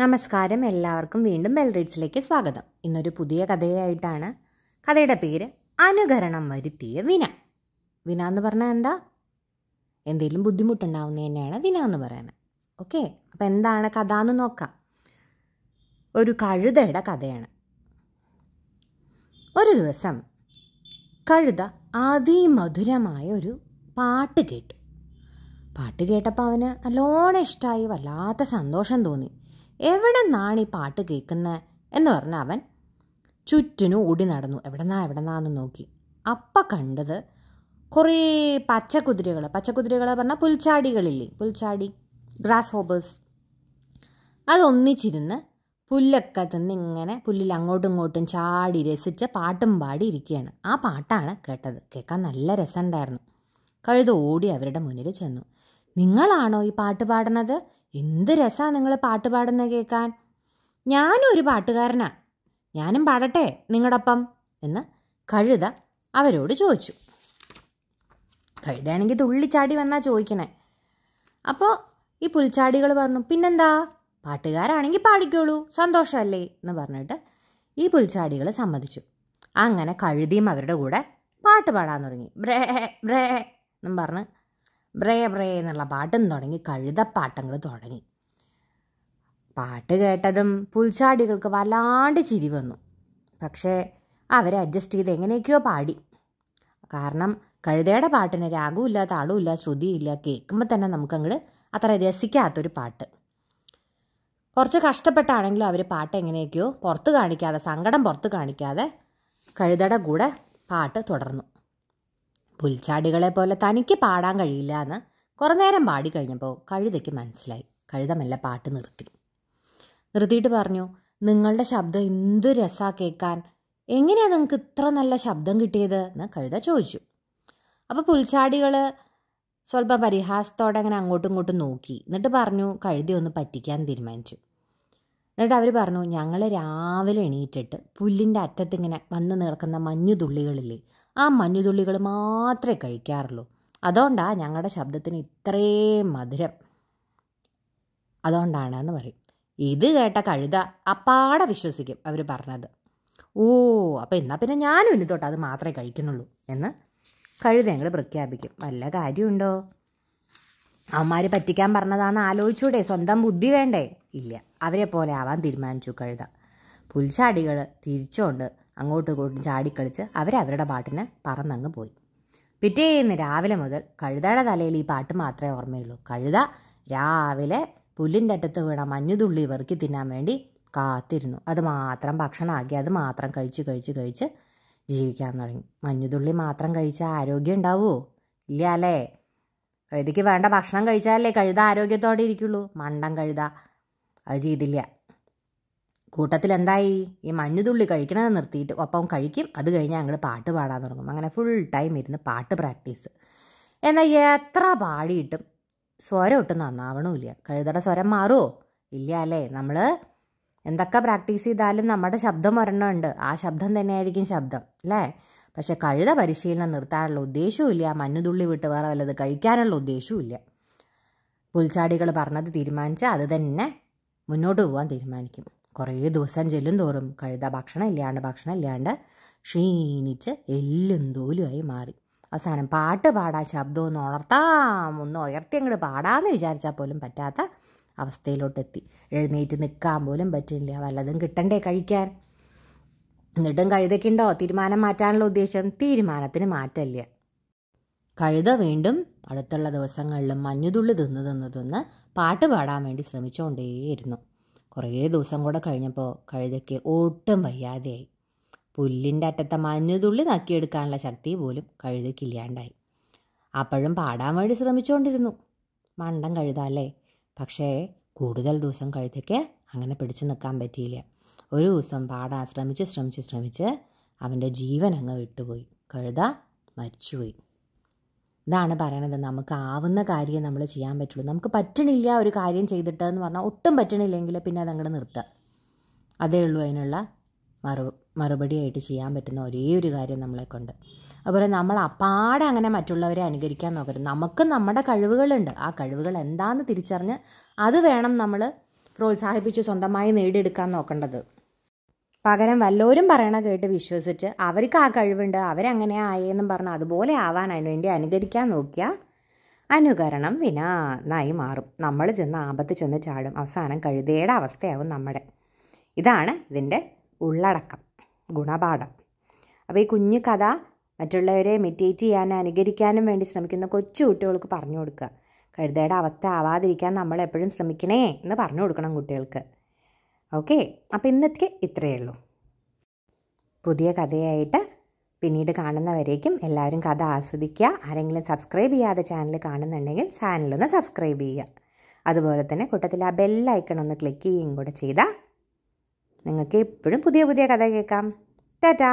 നമസ്കാരം എല്ലാവർക്കും വീണ്ടും ബെൽറീഡ്സിലേക്ക് സ്വാഗതം. ഇന്നൊരു പുതിയ കഥയായിട്ടാണ്. കഥയുടെ പേര് അനുകരണം വരുത്തിയ വിന. വിന എന്ന് പറഞ്ഞാൽ എന്താ? എന്തെങ്കിലും ബുദ്ധിമുട്ടുണ്ടാവുന്ന തന്നെയാണ് വിന എന്ന് പറയുന്നത്. ഓക്കെ അപ്പം എന്താണ് കഥ എന്ന് നോക്കാം. ഒരു കഴുതയുടെ കഥയാണ്. ഒരു ദിവസം കഴുത അതിമധുരമായ ഒരു പാട്ട് കേട്ടു. പാട്ട് കേട്ടപ്പോൾ അവന് നല്ലോണം ഇഷ്ടമായി വല്ലാത്ത സന്തോഷം തോന്നി. എവിടെ നിന്നാണ് ഈ പാട്ട് കേൾക്കുന്നത് എന്ന് പറഞ്ഞ അവൻ ചുറ്റിനും ഓടി നടന്നു. എവിടെന്നാ എവിടെന്നാന്ന് നോക്കി. അപ്പം കണ്ടത് കുറേ പച്ചക്കുതിരകൾ പച്ചക്കുതിരകൾ പറഞ്ഞാൽ പുൽച്ചാടികളില്ലേ? പുൽച്ചാടി ഗ്രാസ് ഹോബേഴ്സ് അതൊന്നിച്ചിരുന്ന് പുല്ലൊക്കെ തിന്ന് ഇങ്ങനെ പുല്ലിൽ അങ്ങോട്ടും ഇങ്ങോട്ടും ചാടി രസിച്ച് പാട്ടും പാടി ഇരിക്കുകയാണ് ആ പാട്ടാണ് കേട്ടത്. കേൾക്കാൻ നല്ല രസമുണ്ടായിരുന്നു. കഴുത ഓടി അവരുടെ മുന്നിൽ ചെന്നു. നിങ്ങളാണോ ഈ പാട്ട് പാടുന്നത്? എന്ത് രസമാണ് നിങ്ങൾ പാട്ട് പാടുന്നത് കേൾക്കാൻ. ഞാനും ഒരു പാട്ടുകാരനാ. ഞാനും പാടട്ടെ നിങ്ങളൊപ്പം എന്ന് കഴുത അവരോട് ചോദിച്ചു. കഴുതയാണെങ്കിൽ തുള്ളിച്ചാടി വന്നാ ചോദിക്കണേ. അപ്പോൾ ഈ പുൽച്ചാടികൾ പറഞ്ഞു പിന്നെന്താ? പാട്ടുകാരാണെങ്കിൽ പാടിക്കോളൂ സന്തോഷമല്ലേ എന്ന് പറഞ്ഞിട്ട് ഈ പുൽച്ചാടികൾ സമ്മതിച്ചു. അങ്ങനെ കഴുതിയും അവരുടെ കൂടെ പാട്ട് പാടാൻ തുടങ്ങി. ബ്രേ ബ്രേ എന്നും പറഞ്ഞ് ബ്രേ ബ്രേ എന്നുള്ള പാട്ടും തുടങ്ങി കഴുതപ്പാട്ടങ്ങൾ തുടങ്ങി. പാട്ട് കേട്ടതും പുൽച്ചാടികൾക്ക് വല്ലാണ്ട് ചിരി വന്നു. പക്ഷേ അവരെ അഡ്ജസ്റ്റ് ചെയ്ത് എങ്ങനെയൊക്കെയോ പാടി. കാരണം കഴുതയുടെ പാട്ടിന് രാഗവുമില്ല താളവുമില്ല ശ്രുതിയില്ല കേൾക്കുമ്പോൾ തന്നെ നമുക്കങ്ങോട്ട് അത്ര രസിക്കാത്തൊരു പാട്ട്. കുറച്ച് കഷ്ടപ്പെട്ടാണെങ്കിലും അവർ പാട്ട് എങ്ങനെയൊക്കെയോ പുറത്ത് കാണിക്കാതെ സങ്കടം പുറത്ത് കാണിക്കാതെ കഴുതയുടെ കൂടെ പാട്ട് തുടർന്നു. പുൽച്ചാടികളെ പോലെ തനിക്ക് പാടാൻ കഴിയില്ല എന്ന് കുറേ നേരം പാടി കഴിഞ്ഞപ്പോൾ കഴുതയ്ക്ക് മനസ്സിലായി. കഴുത മെല്ലെ പാട്ട് നിർത്തി. നിർത്തിയിട്ട് പറഞ്ഞു നിങ്ങളുടെ ശബ്ദം എന്തു രസാ കേൾക്കാൻ എങ്ങനെയാണ് നിങ്ങൾക്ക് ഇത്ര നല്ല ശബ്ദം കിട്ടിയത്? എന്ന് കഴുത ചോദിച്ചു. അപ്പോൾ പുൽച്ചാടികൾ സ്വല്പം പരിഹാസത്തോടെ അങ്ങനെ അങ്ങോട്ടും ഇങ്ങോട്ടും നോക്കി. എന്നിട്ട് പറഞ്ഞു കഴുതി ഒന്ന് പറ്റിക്കാൻ തീരുമാനിച്ചു. എന്നിട്ട് അവർ പറഞ്ഞു ഞങ്ങൾ രാവിലെ എണീറ്റിട്ട് പുല്ലിന്റെ അറ്റത്തിങ്ങനെ വന്ന് നിൽക്കുന്ന മഞ്ഞുതുള്ളികളില്ലേ ആ മഞ്ഞുതുള്ളികൾ മാത്രമേ കഴിക്കാറുള്ളൂ. അതുകൊണ്ടാണ് ഞങ്ങളുടെ ശബ്ദത്തിന് ഇത്രയും മധുരം. അതുകൊണ്ടാണ് എന്ന് പറയും. ഇത് കേട്ട കഴുത അപ്പാടെ വിശ്വസിക്കും അവർ പറഞ്ഞത്. ഓ അപ്പോൾ എന്നാൽ പിന്നെ ഞാനും ഇനി തൊട്ട് അത് മാത്രമേ കഴിക്കുന്നുള്ളൂ എന്ന് കഴുത ഞങ്ങൾ പ്രഖ്യാപിക്കും. വല്ല കാര്യമുണ്ടോ? അവന്മാർ പറ്റിക്കാൻ പറഞ്ഞതാന്ന് ആലോചിച്ചൂടെ. സ്വന്തം ബുദ്ധി വേണ്ടേ? ഇല്ല. അവരെ പോലെ ആവാൻ തീരുമാനിച്ചു കഴുത. പുൽച്ചാടികൾ തിരിച്ചുകൊണ്ട് അങ്ങോട്ടും ഇങ്ങോട്ടും ചാടിക്കളിച്ച് അവരവരുടെ പാട്ടിന് പറന്നങ്ങ് പോയി. പിറ്റേന്ന് രാവിലെ മുതൽ കഴുതയുടെ തലയിൽ ഈ പാട്ട് മാത്രമേ ഓർമ്മയുള്ളൂ. കഴുത രാവിലെ പുല്ലിന്റെ അറ്റത്ത് വീണ മഞ്ഞുതുള്ളി വെറുക്കി തിന്നാൻ വേണ്ടി കാത്തിരുന്നു. അത് മാത്രം ഭക്ഷണമാക്കി അത് മാത്രം കഴിച്ച് കഴിച്ച് കഴിച്ച് ജീവിക്കാൻ തുടങ്ങി. മഞ്ഞുതുള്ളി മാത്രം കഴിച്ചാൽ ആരോഗ്യം ഉണ്ടാവുമോ? ഇല്ല അല്ലേ? കഴുതയ്ക്ക് വേണ്ട ഭക്ഷണം കഴിച്ചാലല്ലേ കഴുത ആരോഗ്യത്തോടെ ഇരിക്കുള്ളൂ. മണ്ടം കഴുത. അത് ചെയ്തില്ല. കൂട്ടത്തിൽ എന്തായി ഈ മഞ്ഞുതുള്ളി കഴിക്കണത് നിർത്തിയിട്ട് ഒപ്പം കഴിക്കും. അത് കഴിഞ്ഞ് ഞങ്ങൾ പാട്ട് പാടാൻ തുടങ്ങും. അങ്ങനെ ഫുൾ ടൈം ഇരുന്ന് പാട്ട് പ്രാക്ടീസ്. എന്നാൽ എത്ര പാടിയിട്ടും സ്വരം ഒട്ടും നന്നാവണമില്ല കഴുതയുടെ സ്വരം മാറുമോ ഇല്ല അല്ലേ? നമ്മൾ എന്തൊക്കെ പ്രാക്ടീസ് ചെയ്താലും നമ്മുടെ ശബ്ദം ഒരെണ്ണമുണ്ട്. ആ ശബ്ദം തന്നെയായിരിക്കും ശബ്ദം അല്ലേ? പക്ഷെ കഴുത പരിശീലനം നിർത്താനുള്ള ഉദ്ദേശവും ഇല്ല മഞ്ഞുതുള്ളി വിട്ട് വേറെ വല്ലത് കഴിക്കാനുള്ള ഉദ്ദേശവും ഇല്ല പുൽച്ചാടികൾ പറഞ്ഞത് തീരുമാനിച്ച് അത് തന്നെ മുന്നോട്ട് പോകാൻ തീരുമാനിക്കും. കുറേ ദിവസം ചെല്ലും തോറും കഴുത ഭക്ഷണം ഇല്ലാണ്ട് ഭക്ഷണം ഇല്ലാണ്ട് ക്ഷീണിച്ച് എല്ലും തോലുമായി മാറി. അവസാനം പാട്ട് പാടാൻ ശബ്ദം ഒന്ന് ഉണർത്താം ഒന്ന് ഉയർത്തി അങ്ങോട്ട് പാടാമെന്ന് വിചാരിച്ചാൽ പോലും പറ്റാത്ത അവസ്ഥയിലോട്ടെത്തി. എഴുന്നേറ്റ് നിൽക്കാൻ പോലും പറ്റില്ല വല്ലതും കിട്ടണ്ടേ കഴിക്കാൻ? എന്നിട്ടും കഴുതയ്ക്കുണ്ടോ? തീരുമാനം മാറ്റാനുള്ള ഉദ്ദേശം? തീരുമാനത്തിന് മാറ്റമില്ല. കഴുത വീണ്ടും അടുത്തുള്ള ദിവസങ്ങളിലും മഞ്ഞുതുള്ളി തിന്ന് തിന്ന് തിന്ന് പാട്ട് പാടാൻ വേണ്ടി ശ്രമിച്ചുകൊണ്ടേയിരുന്നു. കുറേ ദിവസം കൂടെ കഴിഞ്ഞപ്പോൾ കഴുതയ്ക്ക് ഒട്ടും വയ്യാതെയായി. പുല്ലിന്റെ അറ്റത്തെ മഞ്ഞുതുള്ളി നക്കിയെടുക്കാനുള്ള ശക്തി പോലും കഴുതയ്ക്കില്ലാണ്ടായി അപ്പോഴും പാടാൻ വേണ്ടി ശ്രമിച്ചുകൊണ്ടിരുന്നു. മണ്ടം കഴുത അല്ലേ? പക്ഷേ കൂടുതൽ ദിവസം കഴുതയ്ക്ക് അങ്ങനെ പിടിച്ചു നിൽക്കാൻ പറ്റിയില്ല. ഒരു ദിവസം പാടാൻ ശ്രമിച്ച് ശ്രമിച്ച് ശ്രമിച്ച് അവന്റെ ജീവൻ അങ്ങ് വിട്ടുപോയി. കഴുത മരിച്ചുപോയി. ഇതാണ് പറയണത്. നമുക്ക് ആവുന്ന കാര്യം നമ്മൾ ചെയ്യാൻ പറ്റുള്ളൂ. നമുക്ക് പറ്റണില്ല ഒരു കാര്യം ചെയ്തിട്ട് എന്ന് പറഞ്ഞാൽ ഒട്ടും പറ്റണില്ലെങ്കിൽ പിന്നെ അതങ്ങോട്ട് നിർത്തുക അതേ ഉള്ളൂ അതിനുള്ള മറു മറുപടിയായിട്ട് ചെയ്യാൻ പറ്റുന്ന ഒരേ ഒരു കാര്യം നമ്മളെ കൊണ്ട്. അതുപോലെ നമ്മൾ അപ്പാടെ അങ്ങനെ മറ്റുള്ളവരെ അനുകരിക്കാൻ നോക്കരുത്. നമുക്ക് നമ്മുടെ കഴിവുകളുണ്ട്. ആ കഴിവുകൾ എന്താണെന്ന് തിരിച്ചറിഞ്ഞ് അത് വേണം നമ്മൾ പ്രോത്സാഹിപ്പിച്ച് സ്വന്തമായി നേടിയെടുക്കാൻ നോക്കേണ്ടത്. പകരം വല്ലവരും പറയണ കേട്ട് വിശ്വസിച്ച് അവർക്ക് ആ കഴിവുണ്ട് അവരങ്ങനെ ആയെന്നും പറഞ്ഞ് അതുപോലെ ആവാൻ അതിന് വേണ്ടി അനുകരിക്കാൻ നോക്കിയാൽ അനുകരണം വിനാന്നായി മാറും. നമ്മൾ ചെന്ന് ആപത്ത് ചെന്ന് ചാടും. അവസാനം കഴുതയുടെ അവസ്ഥയാവും നമ്മുടെ. ഇതാണ് ഇതിന്റെ ഉള്ളടക്കം ഗുണപാഠം. അപ്പോൾ ഈ കുഞ്ഞു കഥ മറ്റുള്ളവരെ ഇമിറ്റേറ്റ് ചെയ്യാനും അനുകരിക്കാനും വേണ്ടി ശ്രമിക്കുന്ന കൊച്ചു കുട്ടികൾക്ക് പറഞ്ഞു കൊടുക്കുക. കഴുതയുടെ അവസ്ഥ ആവാതിരിക്കാൻ നമ്മൾ എപ്പോഴും ശ്രമിക്കണേ എന്ന് പറഞ്ഞു കൊടുക്കണം കുട്ടികൾക്ക്. ഓക്കെ അപ്പോൾ ഇന്നത്തേക്ക് ഇത്രയേ ഉള്ളൂ. പുതിയ കഥയായിട്ട് പിന്നീട് കാണുന്നവരേക്കും എല്ലാവരും കഥ ആസ്വദിക്കുക. ആരെങ്കിലും സബ്സ്ക്രൈബ് ചെയ്യാതെ ചാനൽ കാണുന്നുണ്ടെങ്കിൽ ചാനലൊന്ന് സബ്സ്ക്രൈബ് ചെയ്യുക. അതുപോലെ തന്നെ കൂട്ടത്തിൽ ആ ബെല്ലൈക്കൺ ഒന്ന് ക്ലിക്ക് ചെയ്യുകയും കൂടെ ചെയ്താൽ നിങ്ങൾക്ക് എപ്പോഴും പുതിയ പുതിയ കഥ കേൾക്കാം. ടാറ്റാ!